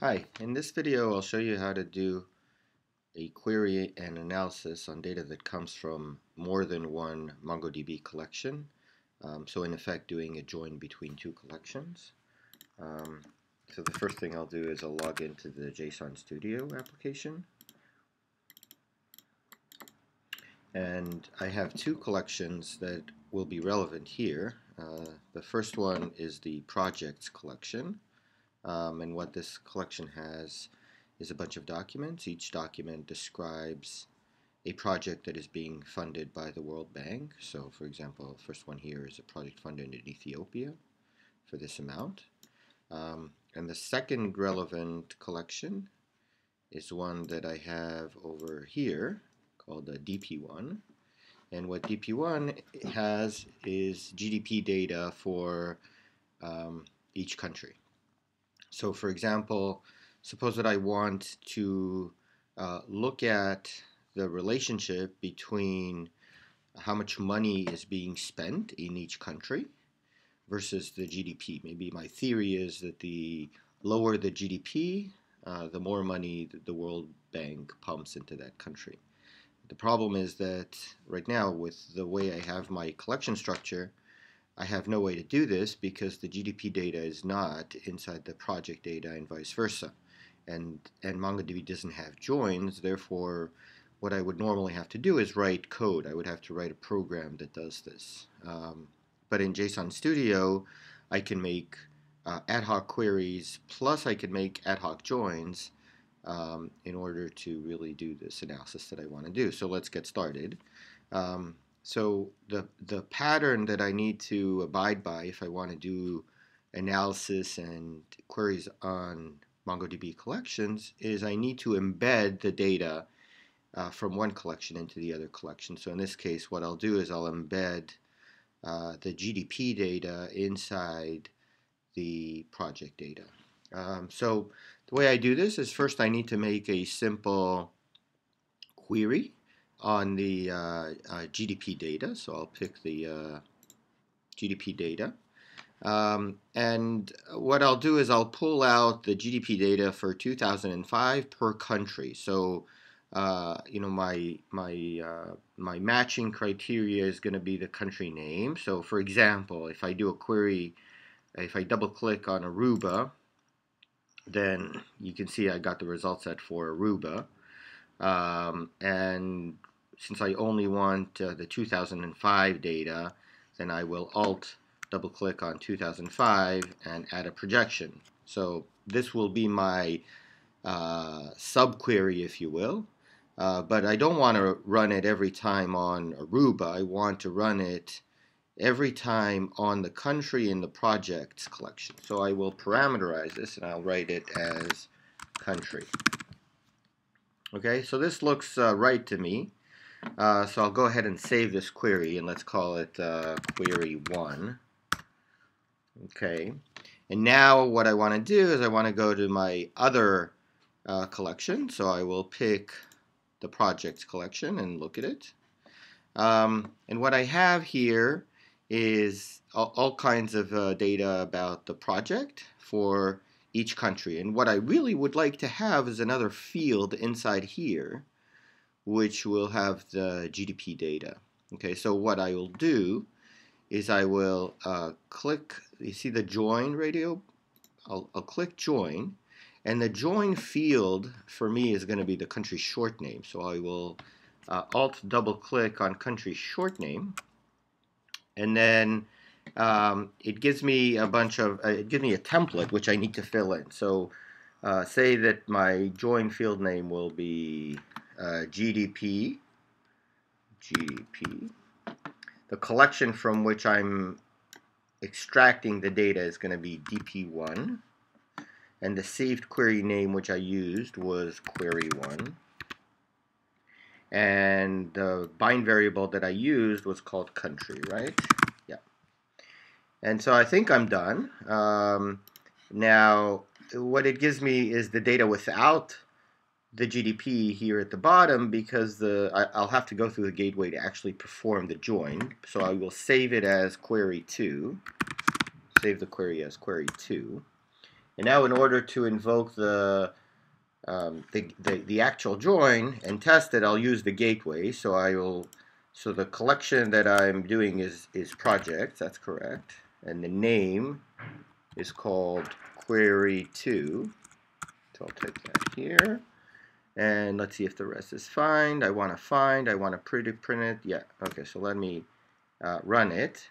Hi, in this video I'll show you how to do a query and analysis on data that comes from more than one MongoDB collection. Um, so in effect doing a join between two collections. Um, so the first thing I'll do is I'll log into the JSON Studio application. And I have two collections that will be relevant here. Uh, the first one is the projects collection. Um, and what this collection has is a bunch of documents. Each document describes a project that is being funded by the World Bank. So, for example, first one here is a project funded in Ethiopia for this amount. Um, and the second relevant collection is one that I have over here called the DP1. And what DP1 has is GDP data for um, each country. So for example, suppose that I want to uh, look at the relationship between how much money is being spent in each country versus the GDP. Maybe my theory is that the lower the GDP, uh, the more money the World Bank pumps into that country. The problem is that right now, with the way I have my collection structure, I have no way to do this because the GDP data is not inside the project data and vice versa. And, and MongoDB doesn't have joins, therefore what I would normally have to do is write code. I would have to write a program that does this. Um, but in JSON Studio, I can make uh, ad hoc queries, plus I can make ad hoc joins um, in order to really do this analysis that I want to do. So let's get started. Um, so the, the pattern that I need to abide by if I want to do analysis and queries on MongoDB collections is I need to embed the data uh, from one collection into the other collection. So in this case, what I'll do is I'll embed uh, the GDP data inside the project data. Um, so the way I do this is first I need to make a simple query on the uh, uh, GDP data. So I'll pick the uh, GDP data. Um, and what I'll do is I'll pull out the GDP data for 2005 per country. So, uh, you know, my my uh, my matching criteria is going to be the country name. So, for example, if I do a query, if I double click on Aruba, then you can see I got the result set for Aruba. Um, and since I only want uh, the 2005 data, then I will Alt double click on 2005 and add a projection. So this will be my uh, subquery, if you will. Uh, but I don't want to run it every time on Aruba. I want to run it every time on the country in the projects collection. So I will parameterize this and I'll write it as country. Okay, so this looks uh, right to me. Uh, so I'll go ahead and save this query and let's call it uh, query 1. Okay, and now what I want to do is I want to go to my other uh, collection. So I will pick the projects collection and look at it. Um, and what I have here is all, all kinds of uh, data about the project for each country. And what I really would like to have is another field inside here which will have the GDP data. Okay, so what I will do is I will uh, click, you see the join radio? I'll, I'll click join, and the join field for me is going to be the country short name. So I will uh, alt double click on country short name, and then um, it gives me a bunch of, uh, it gives me a template which I need to fill in. So uh, say that my join field name will be uh, GDP, GDP. The collection from which I'm extracting the data is going to be DP1. And the saved query name which I used was query1. And the bind variable that I used was called country, right? Yeah. And so I think I'm done. Um, now, what it gives me is the data without the GDP here at the bottom because the I, will have to go through the gateway to actually perform the join. So I will save it as query 2, save the query as query 2. And now in order to invoke the, um, the, the, the actual join and test it, I'll use the gateway. So I will, so the collection that I'm doing is, is project, that's correct. And the name is called query2. So I'll take that here. And let's see if the rest is fine. I want to find, I want to print print it. Yeah, okay, so let me uh, run it.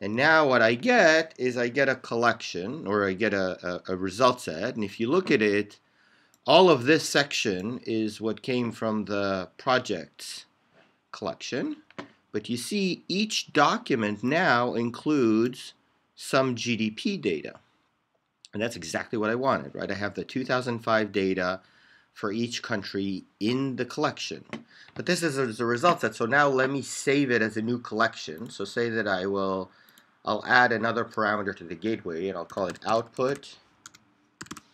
And now what I get is I get a collection or I get a, a, a result set. And if you look at it, all of this section is what came from the projects collection. But you see each document now includes some GDP data. And that's exactly what I wanted, right? I have the 2005 data for each country in the collection. But this is a, a result set, so now let me save it as a new collection. So say that I will I'll add another parameter to the gateway and I'll call it output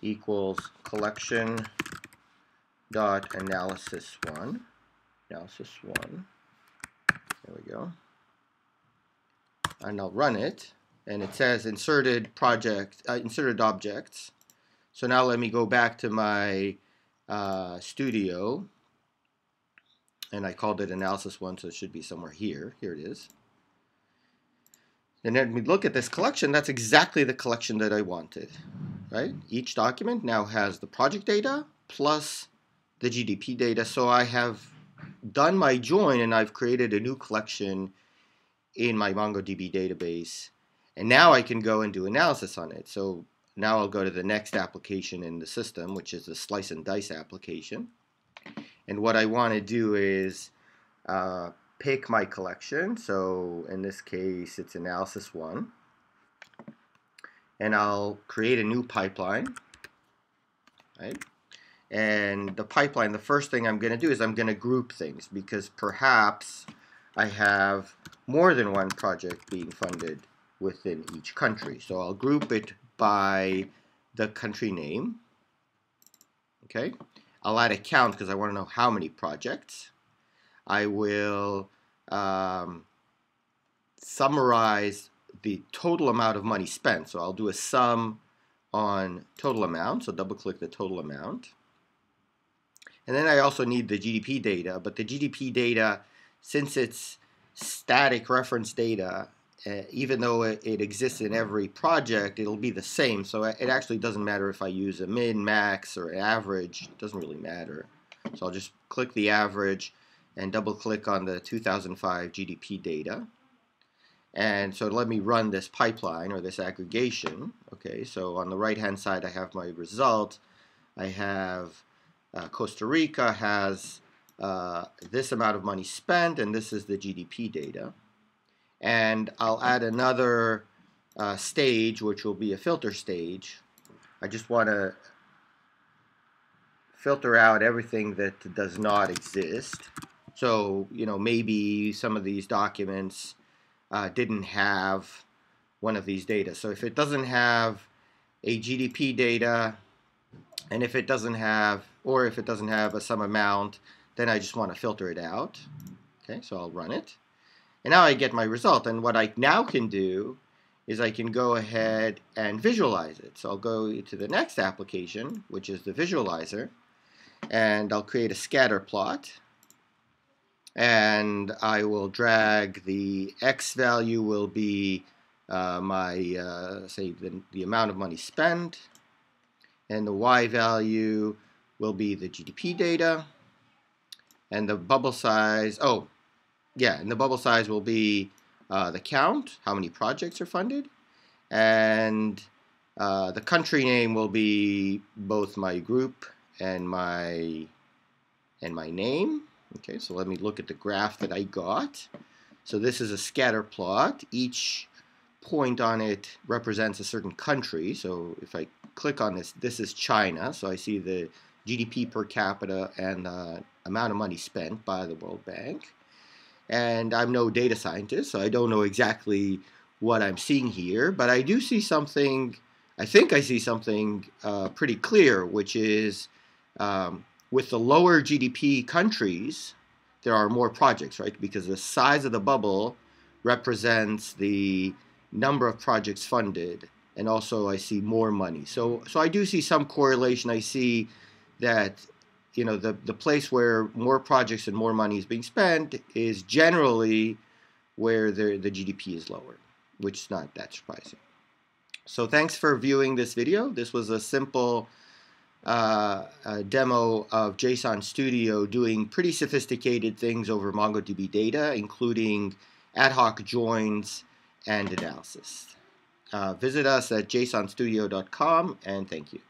equals collection dot analysis one analysis one there we go and I'll run it and it says inserted project uh, inserted objects so now let me go back to my uh, studio and I called it analysis one so it should be somewhere here here it is and then we look at this collection, that's exactly the collection that I wanted, right? Each document now has the project data plus the GDP data. So I have done my join and I've created a new collection in my MongoDB database. And now I can go and do analysis on it. So now I'll go to the next application in the system, which is the slice and dice application. And what I want to do is uh, pick my collection. So in this case, it's analysis one. And I'll create a new pipeline, right? And the pipeline, the first thing I'm going to do is I'm going to group things because perhaps I have more than one project being funded within each country. So I'll group it by the country name. Okay. I'll add a count because I want to know how many projects. I will um, summarize the total amount of money spent. So I'll do a sum on total amount, so double click the total amount. And then I also need the GDP data, but the GDP data, since it's static reference data, uh, even though it, it, exists in every project, it'll be the same. So it actually doesn't matter if I use a min, max, or average. It doesn't really matter. So I'll just click the average and double click on the 2005 GDP data. And so let me run this pipeline or this aggregation. Okay, so on the right hand side I have my result. I have uh, Costa Rica has uh, this amount of money spent and this is the GDP data. And I'll add another uh, stage which will be a filter stage. I just want to filter out everything that does not exist. So, you know, maybe sum of these documents uh, didn't have one of these data. So if it doesn't have a GDP data, and if it doesn't have, or if it doesn't have a some amount, then I just want to filter it out. Okay, so I'll run it. And now I get my result. And what I now can do is I can go ahead and visualize it. So I'll go to the next application, which is the visualizer, and I'll create a scatter plot and I will drag the x value will be uh, my uh, say the, the amount of money spent and the y value will be the GDP data and the bubble size oh yeah and the bubble size will be uh, the count how many projects are funded and uh, the country name will be both my group and my and my name Okay, so let me look at the graph that I got. So this is a scatter plot. Each point on it represents a certain country. So if I click on this, this is China. So I see the GDP per capita and the amount of money spent by the World Bank. And I'm no data scientist, so I don't know exactly what I'm seeing here, but I do see something, I think I see something uh, pretty clear, which is um, with the lower GDP countries, there are more projects, right? Because the size of the bubble represents the number of projects funded, and also I see more money. So so I do see some correlation. I see that you know the the place where more projects and more money is being spent is generally where the the GDP is lower, which is not that surprising. So thanks for viewing this video. This was a simple uh, a demo of JSON Studio doing pretty sophisticated things over MongoDB data, including ad hoc joins and analysis. Uh, visit us at jsonstudio.com and thank you.